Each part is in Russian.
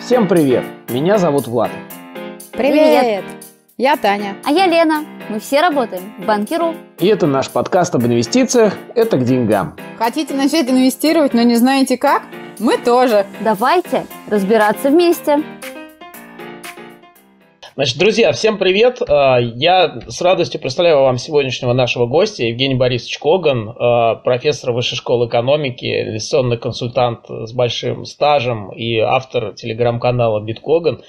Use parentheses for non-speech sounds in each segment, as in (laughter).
Всем привет! Меня зовут Влад. Привет! Я Таня. А я Лена. Мы все работаем в Банкиру. И это наш подкаст об инвестициях «Это к деньгам». Хотите начать инвестировать, но не знаете как? Мы тоже. Давайте разбираться вместе. Значит, друзья, всем привет. А, я с радостью представляю вам сегодняшнего нашего гостя, Евгений Борисович Коган, а, профессор Высшей школы экономики, инвестиционный консультант с большим стажем и автор телеграм-канала «Биткоган».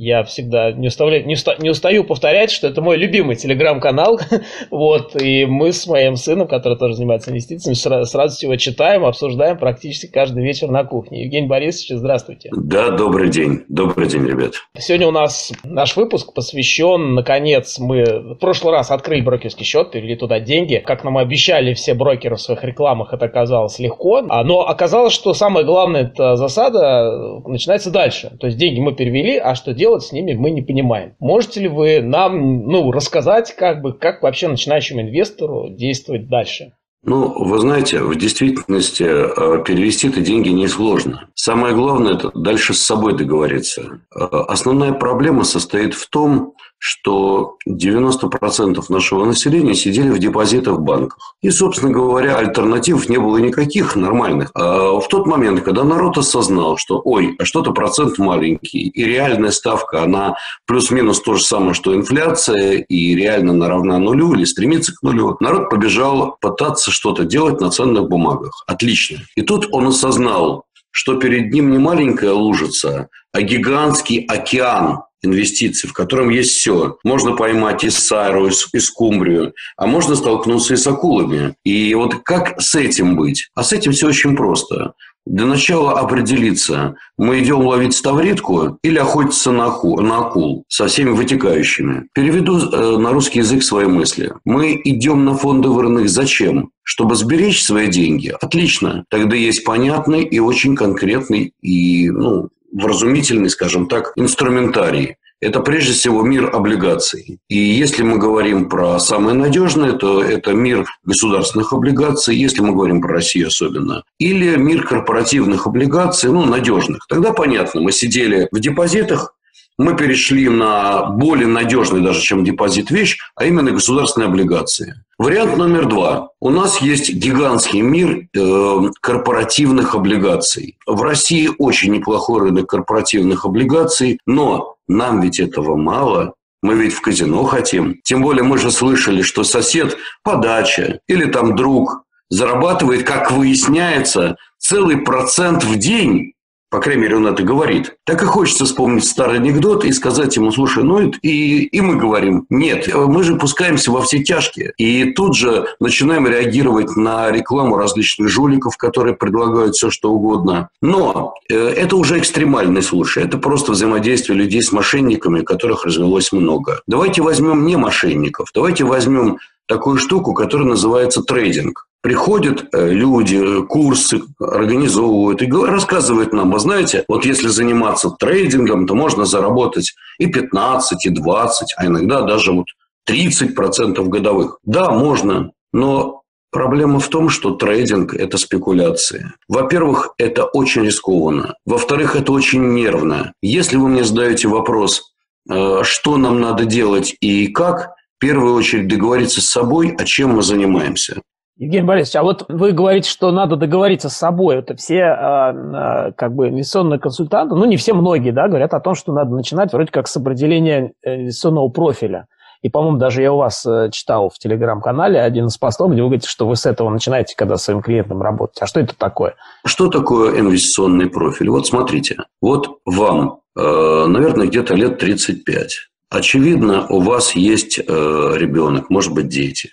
Я всегда не, уставляю, не, уста, не устаю повторять, что это мой любимый телеграм-канал. (laughs) вот, и мы с моим сыном, который тоже занимается инвестициями, с, с радостью его читаем, обсуждаем практически каждый вечер на кухне. Евгений Борисович, здравствуйте. Да, добрый день. Добрый день, ребят. Сегодня у нас наш выпуск посвящен, наконец, мы в прошлый раз открыли брокерский счет, перевели туда деньги. Как нам обещали все брокеры в своих рекламах, это оказалось легко. А, но оказалось, что самое главное, это засада начинается дальше. То есть деньги мы перевели, а что делать? Делать с ними, мы не понимаем. Можете ли вы нам ну, рассказать, как, бы, как вообще начинающему инвестору действовать дальше? Ну, вы знаете, в действительности э, перевести эти деньги несложно. Самое главное – это дальше с собой договориться. Э, основная проблема состоит в том, что 90% нашего населения сидели в депозитах в банках. И, собственно говоря, альтернатив не было никаких нормальных. А в тот момент, когда народ осознал, что, ой, а что-то процент маленький, и реальная ставка, она плюс-минус то же самое, что инфляция, и реально она равна нулю или стремится к нулю, народ побежал пытаться что-то делать на ценных бумагах. Отлично. И тут он осознал, что перед ним не маленькая лужица, а гигантский океан инвестиций, в котором есть все. Можно поймать и сайру, и скумбрию, а можно столкнуться и с акулами. И вот как с этим быть? А с этим все очень просто. Для начала определиться, мы идем ловить ставритку или охотиться на, аку, на акул со всеми вытекающими. Переведу э, на русский язык свои мысли. Мы идем на фондовый рынок зачем? Чтобы сберечь свои деньги? Отлично. Тогда есть понятный и очень конкретный и ну, вразумительный, скажем так, инструментарий. Это прежде всего мир облигаций. И если мы говорим про самое надежное, то это мир государственных облигаций, если мы говорим про Россию особенно. Или мир корпоративных облигаций, ну, надежных. Тогда понятно, мы сидели в депозитах, мы перешли на более надежный даже, чем депозит вещь, а именно государственные облигации. Вариант номер два. У нас есть гигантский мир э, корпоративных облигаций. В России очень неплохой рынок корпоративных облигаций, но нам ведь этого мало. Мы ведь в казино хотим. Тем более мы же слышали, что сосед подача или там друг зарабатывает, как выясняется, целый процент в день по крайней мере, он это говорит. Так и хочется вспомнить старый анекдот и сказать ему, слушай, ну и, и мы говорим, нет, мы же пускаемся во все тяжкие. И тут же начинаем реагировать на рекламу различных жуликов, которые предлагают все, что угодно. Но э, это уже экстремальный случай. Это просто взаимодействие людей с мошенниками, которых развелось много. Давайте возьмем не мошенников. Давайте возьмем такую штуку, которая называется трейдинг. Приходят э, люди, курсы организовывают и рассказывают нам, вы знаете, вот если заниматься трейдингом, то можно заработать и 15, и 20, а иногда даже вот 30% годовых. Да, можно, но Проблема в том, что трейдинг – это спекуляция. Во-первых, это очень рискованно. Во-вторых, это очень нервно. Если вы мне задаете вопрос, э, что нам надо делать и как, в первую очередь договориться с собой, о чем мы занимаемся. Евгений Борисович, а вот вы говорите, что надо договориться с собой. Это все э, как бы инвестиционные консультанты, ну не все, многие, да, говорят о том, что надо начинать вроде как с определения инвестиционного профиля. И, по-моему, даже я у вас э, читал в телеграм-канале один из постов, где вы говорите, что вы с этого начинаете, когда с своим клиентом работать. А что это такое? Что такое инвестиционный профиль? Вот смотрите, вот вам, э, наверное, где-то лет 35. Очевидно, у вас есть э, ребенок, может быть, дети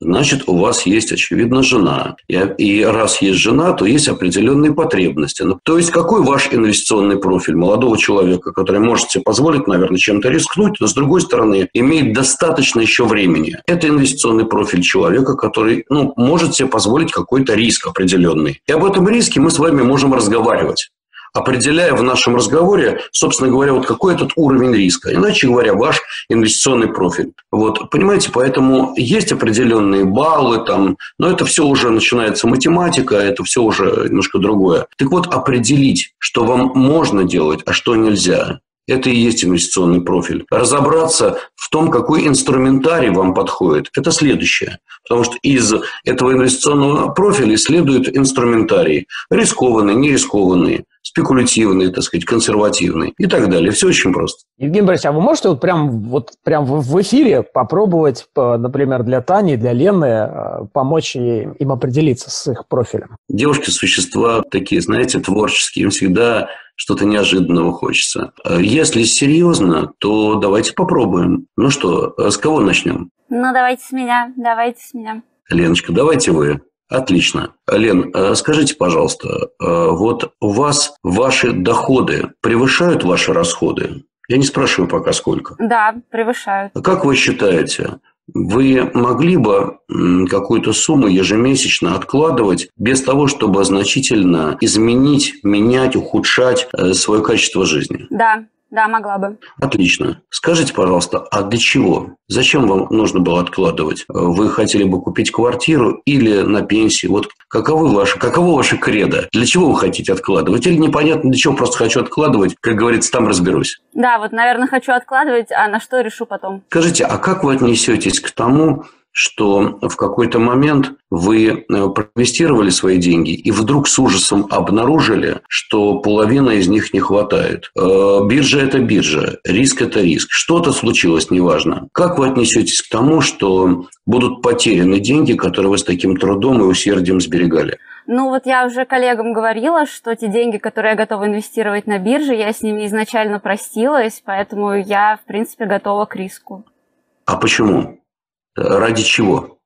значит, у вас есть, очевидно, жена. И, раз есть жена, то есть определенные потребности. Ну, то есть, какой ваш инвестиционный профиль молодого человека, который может себе позволить, наверное, чем-то рискнуть, но, с другой стороны, имеет достаточно еще времени. Это инвестиционный профиль человека, который ну, может себе позволить какой-то риск определенный. И об этом риске мы с вами можем разговаривать. Определяя в нашем разговоре, собственно говоря, вот какой этот уровень риска. Иначе говоря, ваш инвестиционный профиль. Вот, понимаете, поэтому есть определенные баллы там, но это все уже начинается математика, это все уже немножко другое. Так вот, определить, что вам можно делать, а что нельзя, это и есть инвестиционный профиль. Разобраться в том, какой инструментарий вам подходит, это следующее. Потому что из этого инвестиционного профиля следует инструментарий. Рискованный, нерискованный, спекулятивный, так сказать, консервативный и так далее. Все очень просто. Евгений Борисович, а вы можете вот прям, вот прям в эфире попробовать, например, для Тани, для Лены э, помочь им определиться с их профилем? Девушки – существа такие, знаете, творческие. Им всегда что-то неожиданного хочется. Э, если серьезно, то давайте попробуем. Ну что, э, с кого начнем? Ну, давайте с меня, давайте с меня. Леночка, давайте вы. Отлично. Лен, э, скажите, пожалуйста, вот у вас ваши доходы превышают ваши расходы? Я не спрашиваю пока сколько. Да, превышают. А как вы считаете, вы могли бы какую-то сумму ежемесячно откладывать без того, чтобы значительно изменить, менять, ухудшать э, свое качество жизни? Да, да, могла бы. Отлично. Скажите, пожалуйста, а для чего? Зачем вам нужно было откладывать? Вы хотели бы купить квартиру или на пенсию? Вот каковы ваши, каково ваше кредо? Для чего вы хотите откладывать? Или непонятно для чего, просто хочу откладывать? Как говорится, там разберусь. Да, вот, наверное, хочу откладывать, а на что решу потом. Скажите, а как вы отнесетесь к тому, что в какой-то момент вы э, проинвестировали свои деньги и вдруг с ужасом обнаружили, что половина из них не хватает. Э, биржа – это биржа, риск – это риск. Что-то случилось, неважно. Как вы отнесетесь к тому, что будут потеряны деньги, которые вы с таким трудом и усердием сберегали? Ну, вот я уже коллегам говорила, что те деньги, которые я готова инвестировать на бирже, я с ними изначально простилась, поэтому я, в принципе, готова к риску. А почему? Ради чего?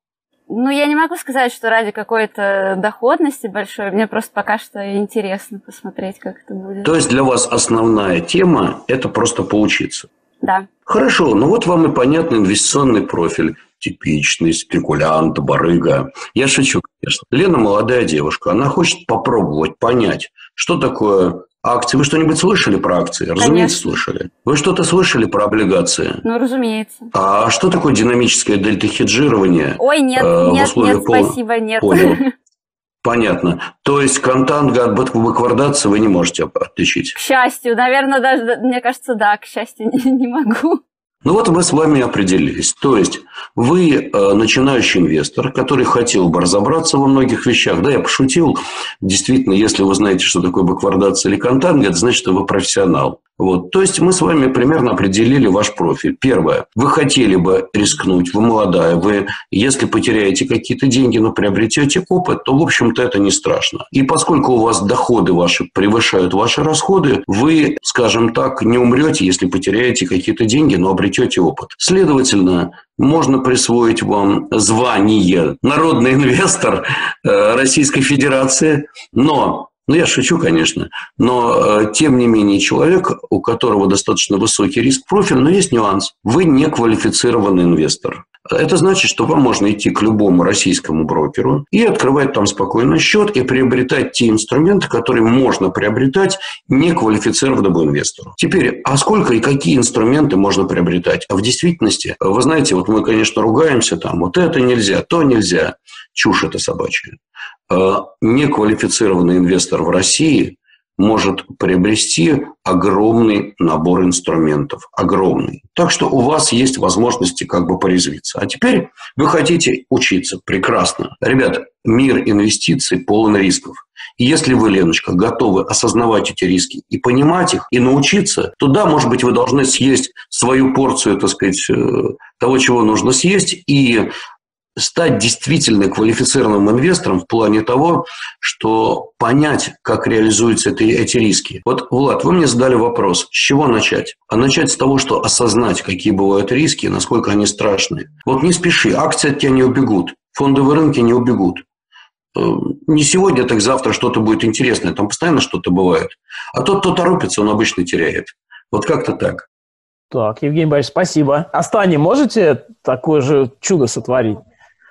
Ну, я не могу сказать, что ради какой-то доходности большой. Мне просто пока что интересно посмотреть, как это будет. То есть для вас основная тема – это просто поучиться? Да. Хорошо, ну вот вам и понятный инвестиционный профиль. Типичный спекулянт, барыга. Я шучу, конечно. Лена молодая девушка. Она хочет попробовать понять, что такое Акции. Вы что-нибудь слышали про акции? Разумеется, Конечно. слышали. Вы что-то слышали про облигации? Ну, разумеется. А что такое динамическое дельта-хеджирование? Ой, нет, э, нет, нет, пол... спасибо, нет. Понял. (laughs) Понятно. То есть контанга от баквардации вы не можете отличить? К счастью. Наверное, даже, мне кажется, да, к счастью, (laughs) не, не могу. Ну вот мы с вами определились. То есть вы э, начинающий инвестор, который хотел бы разобраться во многих вещах. Да, я пошутил. Действительно, если вы знаете, что такое баквардация или контанга, это значит, что вы профессионал. Вот. То есть мы с вами примерно определили ваш профиль. Первое. Вы хотели бы рискнуть, вы молодая, вы, если потеряете какие-то деньги, но приобретете опыт, то, в общем-то, это не страшно. И поскольку у вас доходы ваши превышают ваши расходы, вы, скажем так, не умрете, если потеряете какие-то деньги, но обретете опыт. Следовательно, можно присвоить вам звание народный инвестор э, Российской Федерации, но ну, я шучу, конечно. Но, э, тем не менее, человек, у которого достаточно высокий риск профиль, но есть нюанс. Вы не квалифицированный инвестор. Это значит, что вам можно идти к любому российскому брокеру и открывать там спокойно счет и приобретать те инструменты, которые можно приобретать неквалифицированному инвестору. Теперь, а сколько и какие инструменты можно приобретать? А в действительности, вы знаете, вот мы, конечно, ругаемся там, вот это нельзя, то нельзя. Чушь это собачья. Э, неквалифицированный инвестор в России может приобрести огромный набор инструментов. Огромный. Так что у вас есть возможности как бы порезвиться. А теперь вы хотите учиться. Прекрасно. Ребята, мир инвестиций полон рисков. И если вы, Леночка, готовы осознавать эти риски и понимать их, и научиться, то да, может быть, вы должны съесть свою порцию, так сказать, э, того, чего нужно съесть, и стать действительно квалифицированным инвестором в плане того, что понять, как реализуются эти, эти риски. Вот, Влад, вы мне задали вопрос, с чего начать? А начать с того, что осознать, какие бывают риски, насколько они страшные. Вот не спеши, акции от тебя не убегут, фондовые рынки не убегут. Э, не сегодня, так завтра что-то будет интересное, там постоянно что-то бывает. А тот, кто торопится, он обычно теряет. Вот как-то так. Так, Евгений Борисович, спасибо. Астане, можете такое же чудо сотворить?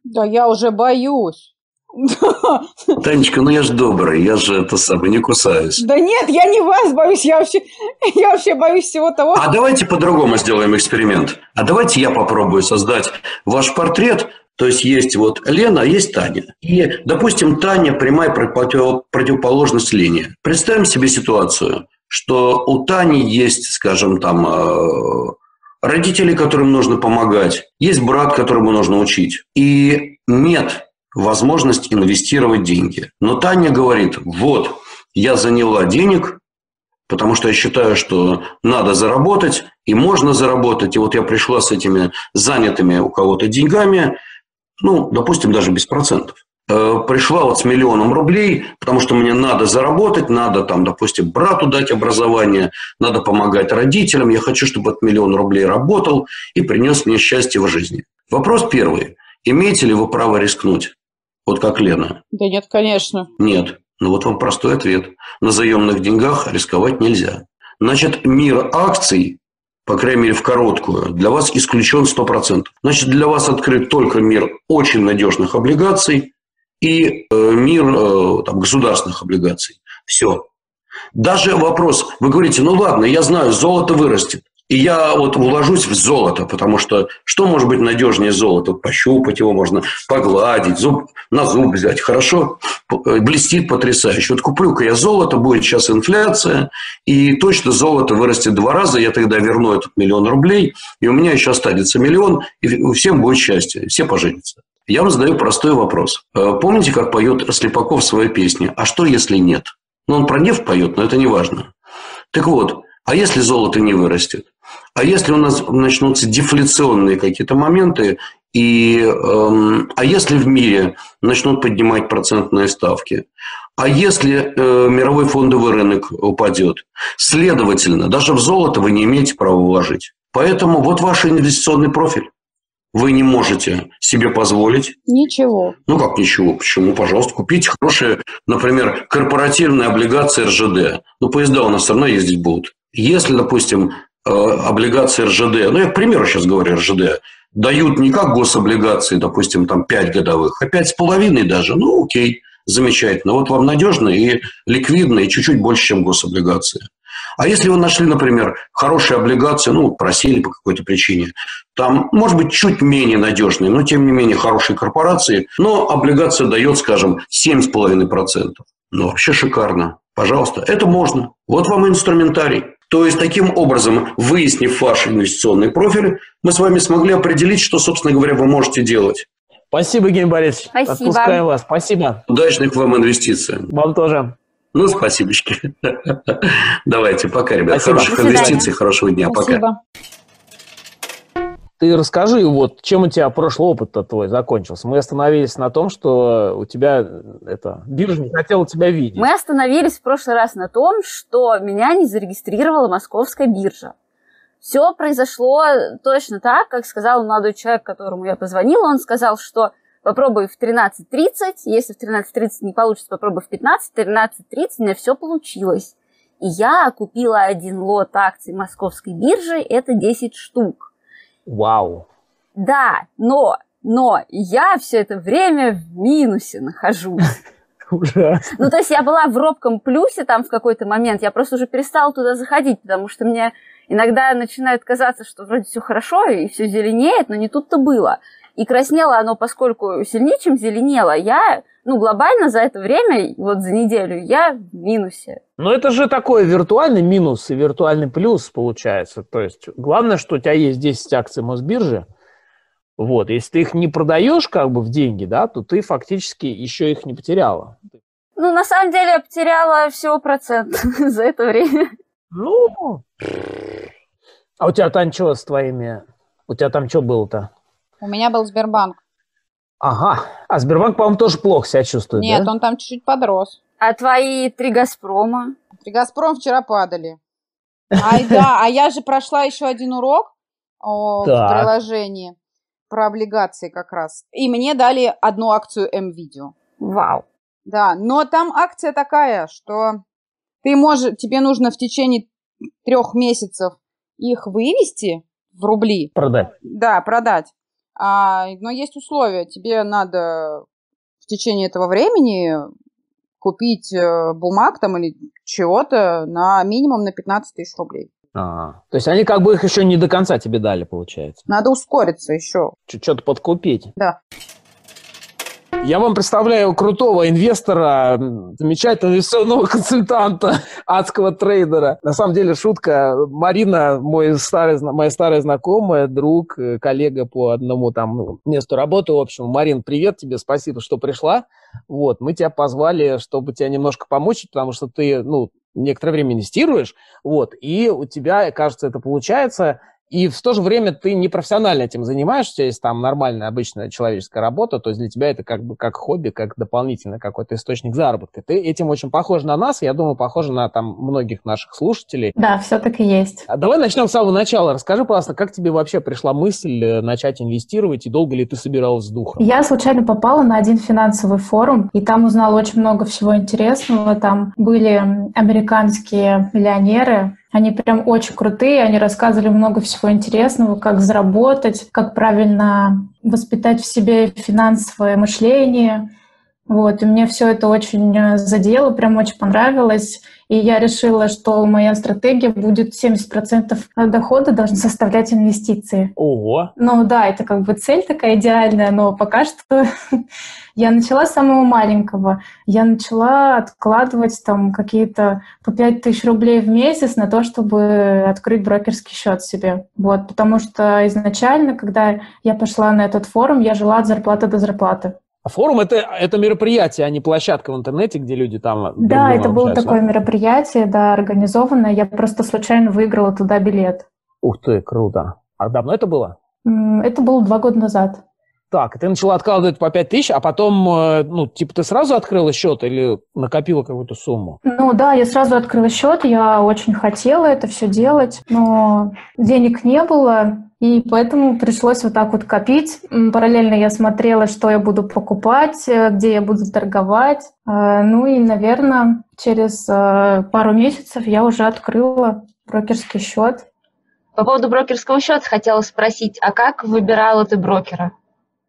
Да я уже боюсь. (laughs) Танечка, ну я же добрый, я же это самое, не кусаюсь. Да нет, я не вас боюсь, я вообще, я вообще боюсь всего того. А давайте по-другому сделаем эксперимент. А давайте я попробую создать ваш портрет, то есть есть вот Лена, а есть Таня. И, допустим, Таня прямая противоположность Лене. Представим себе ситуацию, что у Тани есть, скажем, там э, родители, которым нужно помогать, есть брат, которому нужно учить. И нет возможность инвестировать деньги. Но Таня говорит, вот, я заняла денег, потому что я считаю, что надо заработать, и можно заработать. И вот я пришла с этими занятыми у кого-то деньгами, ну, допустим, даже без процентов. Э, пришла вот с миллионом рублей, потому что мне надо заработать, надо там, допустим, брату дать образование, надо помогать родителям, я хочу, чтобы этот миллион рублей работал и принес мне счастье в жизни. Вопрос первый. Имеете ли вы право рискнуть? Вот как Лена. Да нет, конечно. Нет. Ну вот вам простой ответ. На заемных деньгах рисковать нельзя. Значит, мир акций по крайней мере, в короткую, для вас исключен 100%. Значит, для вас открыт только мир очень надежных облигаций и э, мир э, там, государственных облигаций. Все. Даже вопрос, вы говорите, ну ладно, я знаю, золото вырастет. И я вот вложусь в золото, потому что что может быть надежнее золота? Пощупать его можно, погладить, зуб, на зуб взять. Хорошо, блестит потрясающе. Вот куплю-ка я золото, будет сейчас инфляция, и точно золото вырастет два раза, я тогда верну этот миллион рублей, и у меня еще останется миллион, и всем будет счастье, все поженятся. Я вам задаю простой вопрос. Э, помните, как поет Слепаков в своей песне «А что, если нет?» Ну, он про нефть поет, но это не важно. Так вот, а если золото не вырастет? А если у нас начнутся дефляционные какие-то моменты, и, эм, а если в мире начнут поднимать процентные ставки? А если э, мировой фондовый рынок упадет? Следовательно, даже в золото вы не имеете права вложить. Поэтому вот ваш инвестиционный профиль. Вы не можете себе позволить. Ничего. Ну как ничего? Почему? Пожалуйста, купите хорошие, например, корпоративные облигации РЖД. Ну, поезда у нас все равно ездить будут. Если, допустим, Э, облигации РЖД, ну я к примеру сейчас говорю РЖД, дают не как гособлигации, допустим, там 5 годовых, а 5,5 даже, ну окей, замечательно. Вот вам надежно и ликвидно, и чуть-чуть больше, чем гособлигации. А если вы нашли, например, хорошие облигации, ну, просили по какой-то причине, там, может быть, чуть менее надежные, но, тем не менее, хорошие корпорации, но облигация дает, скажем, 7,5%. Ну, вообще шикарно. Пожалуйста, это можно. Вот вам инструментарий. То есть, таким образом, выяснив ваш инвестиционный профиль, мы с вами смогли определить, что, собственно говоря, вы можете делать. Спасибо, Евгений Борисович. Спасибо. Отпускаем вас. Спасибо. Удачных вам инвестиций. Вам тоже. Ну, спасибочки. (laughs) Давайте, пока, ребят. Спасибо. Хороших инвестиций, хорошего дня. Спасибо. Пока. Ты расскажи, вот чем у тебя прошлый опыт твой закончился. Мы остановились на том, что у тебя это биржа не хотела тебя видеть. Мы остановились в прошлый раз на том, что меня не зарегистрировала московская биржа. Все произошло точно так, как сказал молодой человек, которому я позвонила. Он сказал, что попробуй в 13.30, если в 13.30 не получится, попробуй в 15, 13.30, у меня все получилось. И я купила один лот акций московской биржи, это 10 штук. Вау. Да, но, но я все это время в минусе нахожусь. (laughs) Ужасно. Ну, то есть я была в робком плюсе там в какой-то момент, я просто уже перестала туда заходить, потому что мне иногда начинает казаться, что вроде все хорошо и все зеленеет, но не тут-то было. И краснело оно, поскольку сильнее, чем зеленело, я, ну, глобально за это время, вот за неделю, я в минусе. Но это же такой виртуальный минус и виртуальный плюс получается. То есть главное, что у тебя есть 10 акций Мосбиржи. Вот, если ты их не продаешь как бы в деньги, да, то ты фактически еще их не потеряла. Ну, на самом деле, я потеряла всего процент (laughs) за это время. Ну, а у тебя там что с твоими... У тебя там что было-то? У меня был Сбербанк. Ага. А Сбербанк, по-моему, тоже плохо себя чувствует, Нет, да? он там чуть-чуть подрос. А твои три «Газпрома»? И Газпром вчера падали. Ай, да, а я же прошла еще один урок о, в приложении про облигации как раз. И мне дали одну акцию М-видео. Вау. Да, но там акция такая, что ты можешь, тебе нужно в течение трех месяцев их вывести в рубли, Продать. да, продать. А, но есть условия, тебе надо в течение этого времени купить э, бумаг там или чего-то на минимум на 15 тысяч рублей. А, то есть они как бы их еще не до конца тебе дали, получается. Надо ускориться еще. Что-то подкупить. Да. Я вам представляю крутого инвестора, замечательного инвестиционного (laughs) консультанта, адского трейдера. На самом деле шутка. Марина, мой старый, моя старая знакомая, друг, э, коллега по одному там месту работы. В общем, Марин, привет тебе, спасибо, что пришла. Вот, мы тебя позвали, чтобы тебя немножко помочь, потому что ты, ну, некоторое время инвестируешь, вот, и у тебя, кажется, это получается, и в то же время ты не профессионально этим занимаешься, есть там нормальная обычная человеческая работа, то есть для тебя это как бы как хобби, как дополнительный какой-то источник заработка. Ты этим очень похож на нас, я думаю, похоже на там многих наших слушателей. Да, все так и есть. А давай начнем с самого начала. Расскажи, пожалуйста, как тебе вообще пришла мысль э, начать инвестировать и долго ли ты собиралась с духом? Я случайно попала на один финансовый форум, и там узнала очень много всего интересного. Там были американские миллионеры, они прям очень крутые, они рассказывали много всего интересного, как заработать, как правильно воспитать в себе финансовое мышление. Вот, и мне все это очень э, задело, прям очень понравилось. И я решила, что моя стратегия будет 70% дохода должны (laughs) составлять инвестиции. Ого! Ну да, это как бы цель такая идеальная, но пока что (laughs) Я начала с самого маленького. Я начала откладывать там какие-то по 5 тысяч рублей в месяц на то, чтобы открыть брокерский счет себе. Вот, потому что изначально, когда я пошла на этот форум, я жила от зарплаты до зарплаты. А форум это, это мероприятие, а не площадка в интернете, где люди там... Да, это было такое мероприятие, да, организованное. Я просто случайно выиграла туда билет. Ух ты, круто. А давно это было? Это было два года назад. Так, ты начала откладывать по 5 тысяч, а потом, э, ну, типа, ты сразу открыла счет или накопила какую-то сумму? Ну да, я сразу открыла счет, я очень хотела это все делать, но денег не было, и поэтому пришлось вот так вот копить. Параллельно я смотрела, что я буду покупать, э, где я буду торговать. Э, ну и, наверное, через пару месяцев я уже открыла брокерский счет. По поводу брокерского счета хотела спросить, а как выбирала ты брокера?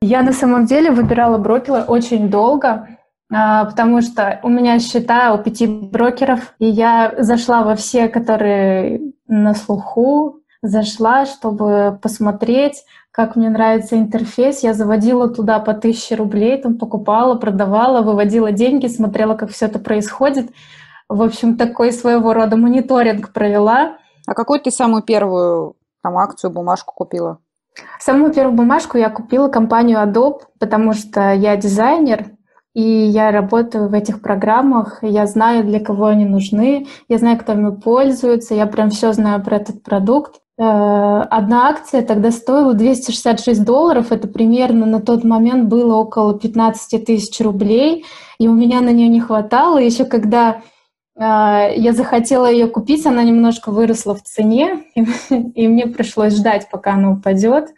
Я на самом деле выбирала брокера очень долго, потому что у меня счета у пяти брокеров, и я зашла во все, которые на слуху, зашла, чтобы посмотреть, как мне нравится интерфейс. Я заводила туда по тысяче рублей, там покупала, продавала, выводила деньги, смотрела, как все это происходит. В общем, такой своего рода мониторинг провела. А какую ты самую первую там, акцию, бумажку купила? Самую первую бумажку я купила компанию Adobe, потому что я дизайнер, и я работаю в этих программах, я знаю, для кого они нужны, я знаю, кто ими пользуется, я прям все знаю про этот продукт. Э, одна акция тогда стоила 266 долларов, это примерно на тот момент было около 15 тысяч рублей, и у меня на нее не хватало. Еще когда а, я захотела ее купить, она немножко выросла в цене, и (laughs) мне пришлось ждать, пока она упадет.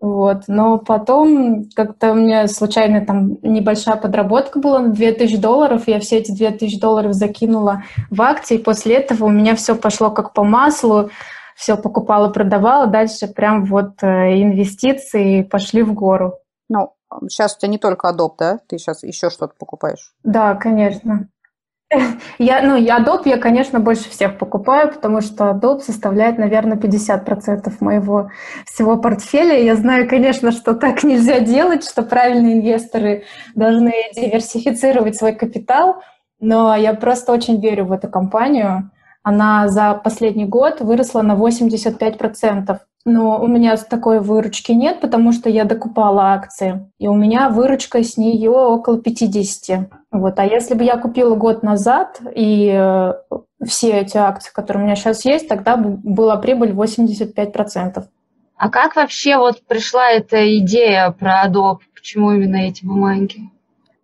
Вот. Но потом как-то у меня случайно там небольшая подработка была на 2000 долларов, я все эти 2000 долларов закинула в акции, и после этого у меня все пошло как по маслу, все покупала, продавала, дальше прям вот э, инвестиции пошли в гору. Ну, сейчас у тебя не только Adobe, да? Ты сейчас еще что-то покупаешь? Да, конечно. (laughs) Я, ну, я Adobe я, конечно, больше всех покупаю, потому что Adobe составляет, наверное, 50% моего всего портфеля. Я знаю, конечно, что так нельзя делать, что правильные инвесторы должны диверсифицировать свой капитал, но я просто очень верю в эту компанию. Она за последний год выросла на 85%. Но у меня такой выручки нет, потому что я докупала акции, и у меня выручка с нее около 50. Вот. А если бы я купила год назад и э, все эти акции, которые у меня сейчас есть, тогда бы была прибыль 85%. А как вообще вот пришла эта идея про Adobe? Почему именно эти бумаги?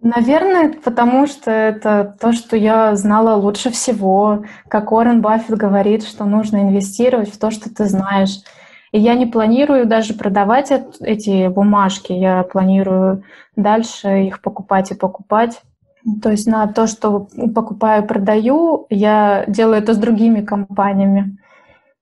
Наверное, потому что это то, что я знала лучше всего. Как Уоррен Баффет говорит, что нужно инвестировать в то, что ты знаешь. И я не планирую даже продавать эти бумажки, я планирую дальше их покупать и покупать. То есть на то, что покупаю и продаю, я делаю это с другими компаниями,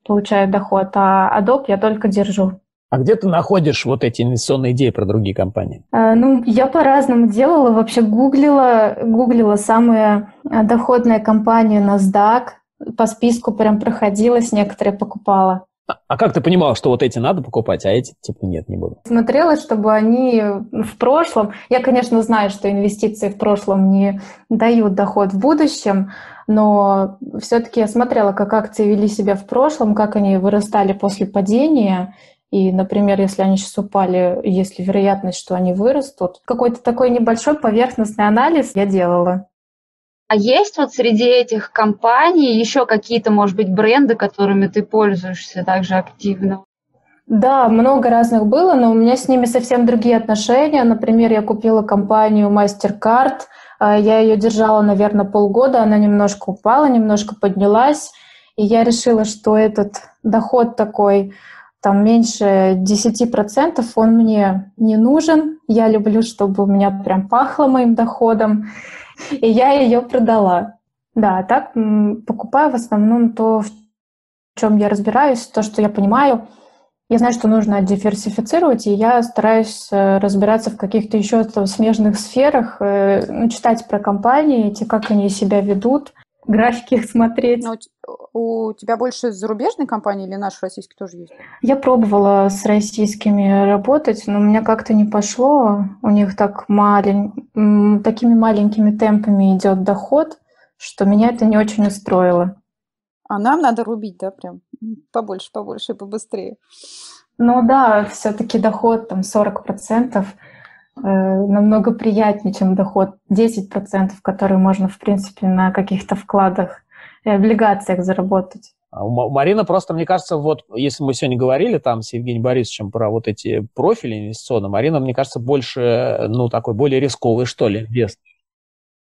получаю доход, а Adobe я только держу. А где ты находишь вот эти инвестиционные идеи про другие компании? А, ну, я по-разному делала. Вообще гуглила, гуглила самые а, доходные компании NASDAQ. По списку прям проходилась, некоторые покупала. А, а как ты понимала, что вот эти надо покупать, а эти типа нет, не буду? Смотрела, чтобы они в прошлом... Я, конечно, знаю, что инвестиции в прошлом не дают доход в будущем, но все-таки я смотрела, как акции вели себя в прошлом, как они вырастали после падения, и, например, если они сейчас упали, есть ли вероятность, что они вырастут. Какой-то такой небольшой поверхностный анализ я делала. А есть вот среди этих компаний еще какие-то, может быть, бренды, которыми ты пользуешься также активно? Да, много разных было, но у меня с ними совсем другие отношения. Например, я купила компанию MasterCard, а, я ее держала, наверное, полгода, она немножко упала, немножко поднялась, и я решила, что этот доход такой, там меньше 10%, он мне не нужен. Я люблю, чтобы у меня прям пахло моим доходом, и я ее продала. Да, так покупаю в основном то, в чем я разбираюсь, то, что я понимаю – я знаю, что нужно диверсифицировать, и я стараюсь э, разбираться в каких-то еще смежных сферах, э, ну, читать про компании, эти, как они себя ведут, графики смотреть. Но у тебя больше зарубежные компании или наши российские тоже есть? Я пробовала с российскими работать, но у меня как-то не пошло. У них так малень... такими маленькими темпами идет доход, что меня это не очень устроило. А нам надо рубить, да, прям побольше, побольше и побыстрее. Ну да, все-таки доход там 40% э, намного приятнее, чем доход 10%, который можно, в принципе, на каких-то вкладах и облигациях заработать. А Марина просто, мне кажется, вот если мы сегодня говорили там с Евгением Борисовичем про вот эти профили инвестиционные, Марина, мне кажется, больше, ну, такой более рисковый, что ли, инвестор.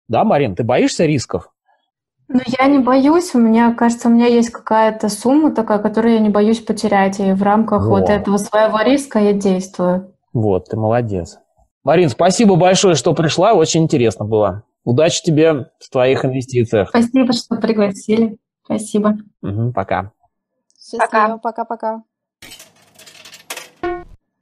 Да, Марин, ты боишься рисков? Ну, я не боюсь. У меня, кажется, у меня есть какая-то сумма такая, которую я не боюсь потерять. И в рамках вот, вот этого своего риска я действую. Вот, ты молодец. Марин, спасибо большое, что пришла. Очень интересно было. Удачи тебе в твоих инвестициях. Спасибо, что пригласили. Спасибо. Угу, пока. Счастливо. Пока-пока.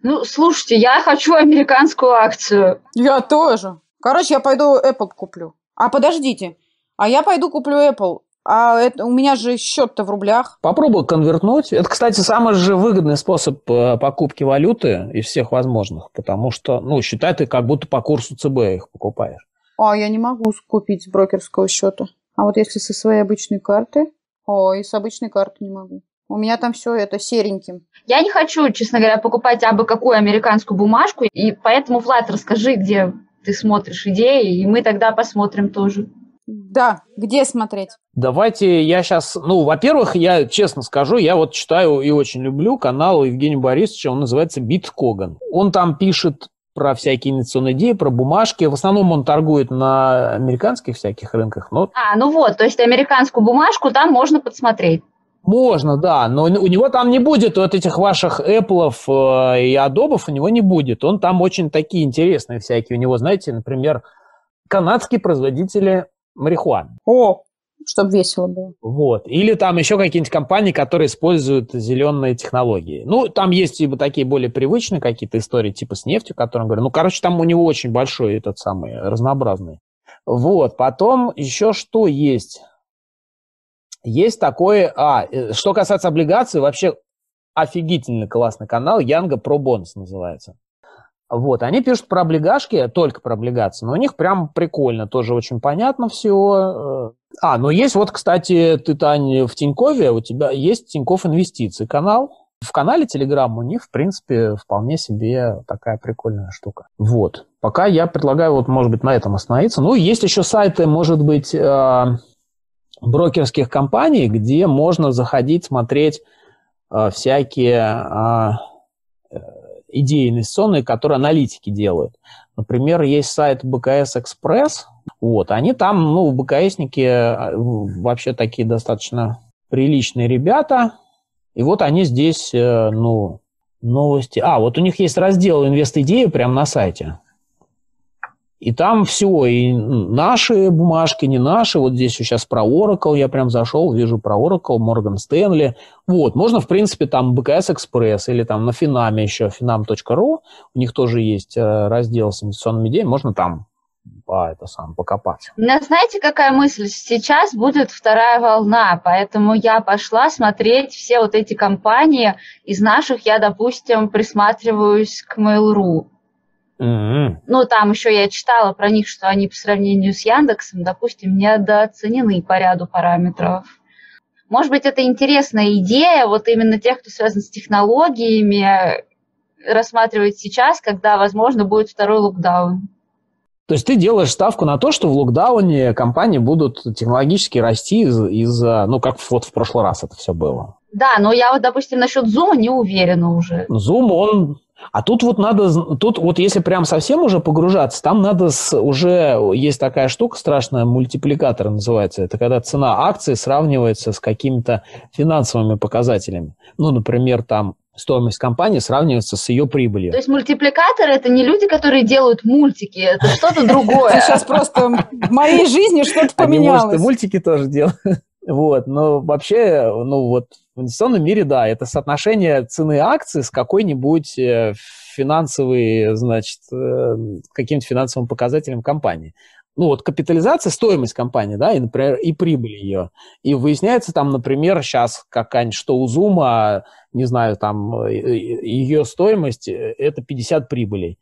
Ну, слушайте, я хочу американскую акцию. Я тоже. Короче, я пойду Apple куплю. А подождите, а я пойду куплю Apple. А это, у меня же счет-то в рублях. Попробуй конвертнуть. Это, кстати, самый же выгодный способ э, покупки валюты из всех возможных, потому что, ну, считай, ты как будто по курсу ЦБ их покупаешь. А, я не могу купить с брокерского счета. А вот если со своей обычной карты? О, и с обычной карты не могу. У меня там все это сереньким. Я не хочу, честно говоря, покупать абы какую американскую бумажку, и поэтому, Влад, расскажи, где ты смотришь идеи, и мы тогда посмотрим тоже. Да, где смотреть? Давайте я сейчас... Ну, во-первых, я честно скажу, я вот читаю и очень люблю канал Евгения Борисовича, он называется Биткоган. Он там пишет про всякие инвестиционные идеи, про бумажки. В основном он торгует на американских всяких рынках. Но... А, ну вот, то есть американскую бумажку там можно подсмотреть. Можно, да, но у него там не будет вот этих ваших Apple э, и Adobe, у него не будет. Он там очень такие интересные всякие. У него, знаете, например, канадские производители марихуаны. О, чтобы весело было. Вот. Или там еще какие-нибудь компании, которые используют зеленые технологии. Ну, там есть типа такие более привычные какие-то истории, типа с нефтью, о котором говорю. Ну, короче, там у него очень большой этот самый разнообразный. Вот. Потом еще что есть? Есть такое... А, э, что касается облигаций, вообще офигительный классный канал. Янга Про Бонус называется. Вот, они пишут про облигашки, только про облигации, но у них прям прикольно, тоже очень понятно все. Э. А, ну есть вот, кстати, ты, Тань, в Тинькове, у тебя есть Тиньков Инвестиции канал. В канале Telegram у них, в принципе, вполне себе такая прикольная штука. Вот. Пока я предлагаю, вот, может быть, на этом остановиться. Ну, есть еще сайты, может быть, э, брокерских компаний, где можно заходить, смотреть э, всякие идеи инвестиционные, которые аналитики делают. Например, есть сайт БКС Экспресс. Вот, они там, ну, БКСники э, вообще такие достаточно приличные ребята. И вот они здесь, э, ну, новости. А, вот у них есть раздел инвест-идеи прямо на сайте. И там все, и наши бумажки, не наши. Вот здесь сейчас про Oracle я прям зашел, вижу про Oracle, Morgan Stanley. Вот, можно, в принципе, там BKS Express или там на Финаме еще, finam.ru, у них тоже есть э, раздел с инвестиционными идеями, можно там по, это сам, покопать. У меня, знаете, какая мысль? Сейчас будет вторая волна, поэтому я пошла смотреть все вот эти компании. Из наших я, допустим, присматриваюсь к Mail.ru. Mm-hmm. Ну, там еще я читала про них, что они по сравнению с Яндексом, допустим, недооценены по ряду параметров. Может быть, это интересная идея, вот именно тех, кто связан с технологиями, рассматривать сейчас, когда, возможно, будет второй локдаун. То есть ты делаешь ставку на то, что в локдауне компании будут технологически расти из, из ну, как вот в прошлый раз это все было. Да, но я вот, допустим, насчет Zoom не уверена уже. Zoom, он а тут вот надо, тут вот если прям совсем уже погружаться, там надо с, уже, есть такая штука страшная, мультипликатор называется. Это когда цена акции сравнивается с какими-то финансовыми показателями. Ну, например, там стоимость компании сравнивается с ее прибылью. То есть мультипликаторы это не люди, которые делают мультики, это что-то другое. Сейчас просто в моей жизни что-то поменялось. Они, может, и мультики тоже делают. Вот, но вообще, ну вот в инвестиционном мире, да, это соотношение цены акций с какой-нибудь э, финансовой, значит, э, каким-то финансовым показателем компании. Ну вот капитализация, стоимость компании, да, и, например, и прибыль ее. И выясняется там, например, сейчас какая-нибудь, что у Зума, не знаю, там э, ее стоимость – это 50 прибылей.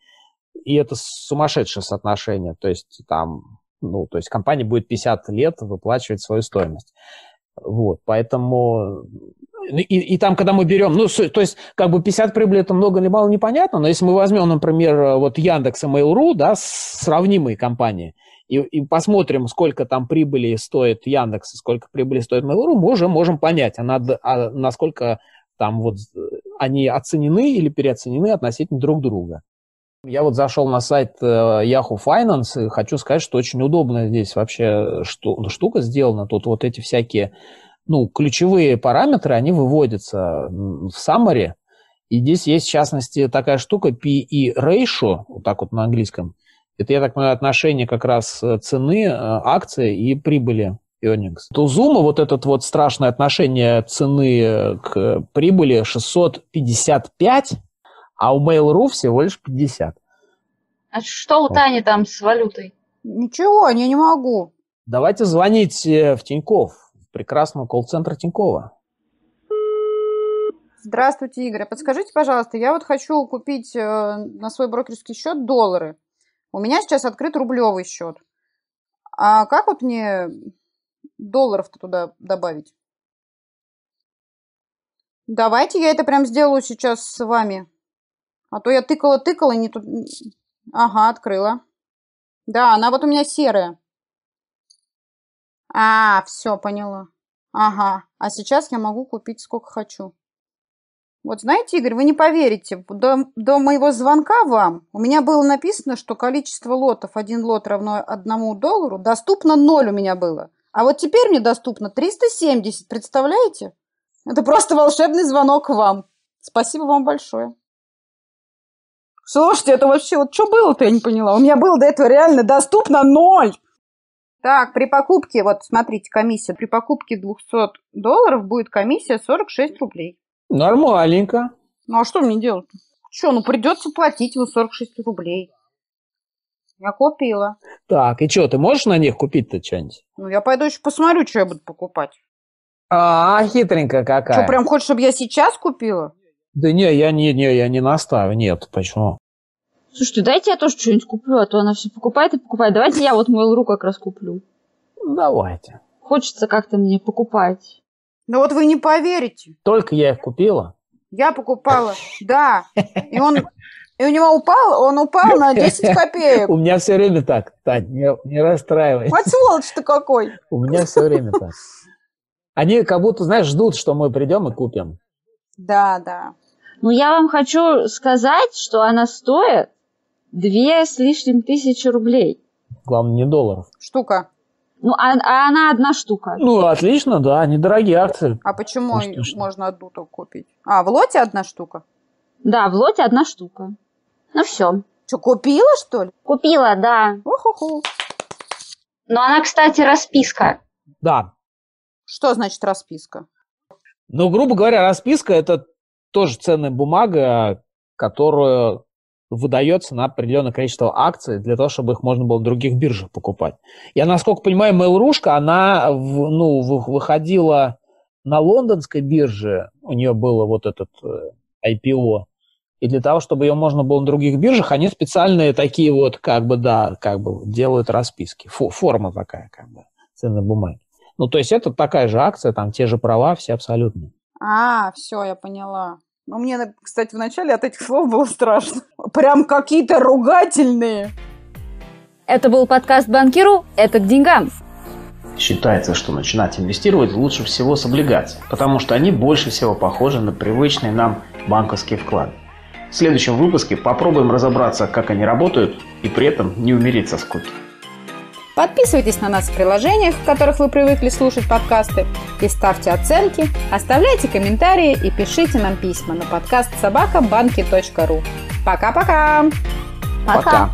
И это сумасшедшее соотношение. То есть там, ну, то есть компания будет 50 лет выплачивать свою стоимость. Вот, поэтому и, и там, когда мы берем, ну, то есть, как бы 50 прибыли это много или мало непонятно, но если мы возьмем, например, вот Яндекс и Mail.ru, да, сравнимые компании, и, и посмотрим, сколько там прибыли стоит Яндекс сколько прибыли стоит Mail.ru, мы уже можем понять, а, надо, а насколько там вот они оценены или переоценены относительно друг друга. Я вот зашел на сайт э, Yahoo Finance и хочу сказать, что очень удобно здесь вообще штука сделана. Тут вот эти всякие ну, ключевые параметры, они выводятся в summary. И здесь есть, в частности, такая штука PE ratio, вот так вот на английском. Это, я так понимаю, отношение как раз э, цены э, акции и прибыли earnings. То Zoom вот это вот страшное отношение цены к прибыли 655, а у Mail.ru всего лишь 50. А что у Тани там с валютой? Ничего, я не могу. Давайте звонить э, в Тиньков прекрасного колл-центра Тинькова. Здравствуйте, Игорь. А подскажите, пожалуйста, я вот хочу купить э, на свой брокерский счет доллары. У меня сейчас открыт рублевый счет. А как вот мне долларов-то туда добавить? Давайте я это прям сделаю сейчас с вами. А то я тыкала-тыкала, не тут... Ага, открыла. Да, она вот у меня серая. А, все, поняла. Ага, а сейчас я могу купить сколько хочу. Вот знаете, Игорь, вы не поверите, до, до моего звонка вам у меня было написано, что количество лотов, один лот равно одному доллару, доступно ноль у меня было. А вот теперь мне доступно 370, представляете? Это просто волшебный звонок вам. Спасибо вам большое. Слушайте, это вообще, вот что было-то, я не поняла. У меня было до этого реально доступно ноль. Так, при покупке, вот смотрите, комиссия. При покупке 200 долларов будет комиссия 46 рублей. Нормальненько. Ну а что мне делать? Что, ну придется платить вы 46 рублей. Я купила. Так, и что, ты можешь на них купить-то что-нибудь? Ну, я пойду еще посмотрю, что я буду покупать. А, хитренькая какая. Что, прям хочешь, чтобы я сейчас купила? Да не, я не, не, я не настаиваю, нет, почему? Слушайте, дайте я тоже что-нибудь куплю, а то она все покупает и покупает. Давайте я вот Mail.ru как раз куплю. Давайте. Хочется как-то мне покупать. Ну вот вы не поверите. Только я их купила? Я покупала, да. И он и у него упал, он упал на 10 копеек. (laughs) У меня все время так, Тань, не, не расстраивайся. Вот сволочь ты какой. У меня все время так. Они как будто, знаешь, ждут, что мы придем и купим. Да, да. Ну, я вам хочу сказать, что она стоит две с лишним тысячи рублей. Главное, не долларов. Штука. Ну, а, а она одна штука. Ну, отлично, да, недорогие акции. А почему что, можно одну только купить? А, в лоте одна штука? Да, в лоте одна штука. Ну, все. Что, купила, что ли? Купила, да. Оху-ху. Но она, кстати, расписка. Да. Что значит расписка? Ну, грубо говоря, расписка – это тоже ценная бумага, которую выдается на определенное количество акций для того, чтобы их можно было в других биржах покупать. Я, насколько понимаю, Mail.ru, она ну, выходила на лондонской бирже, у нее было вот этот э, IPO, и для того, чтобы ее можно было на других биржах, они специальные такие вот, как бы, да, как бы делают расписки. Фо форма такая, как бы, ценной бумаги. Ну, то есть это такая же акция, там те же права, все абсолютно. А, все, я поняла. Ну, мне, кстати, вначале от этих слов было страшно. Прям какие-то ругательные. Это был подкаст «Банкиру. Это к деньгам». Считается, что начинать инвестировать лучше всего с облигаций, потому что они больше всего похожи на привычные нам банковские вклады. В следующем выпуске попробуем разобраться, как они работают, и при этом не умереть со скуки. Подписывайтесь на нас в приложениях, в которых вы привыкли слушать подкасты, и ставьте оценки, оставляйте комментарии и пишите нам письма на подкаст собакабанки.ру. Пока-пока! Пока! Пока.